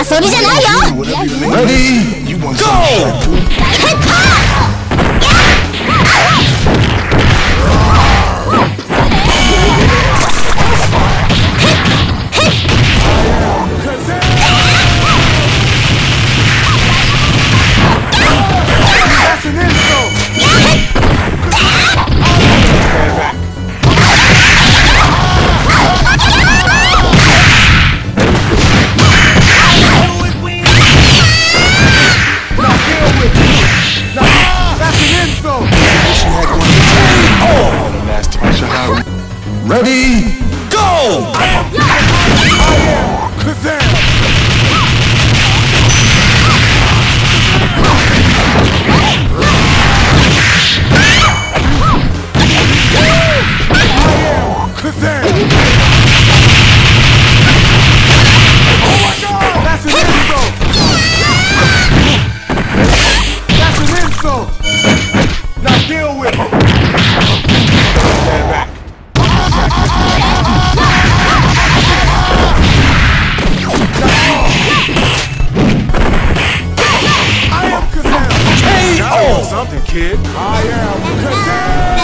遊びじゃないよ。Ready, kid. I am!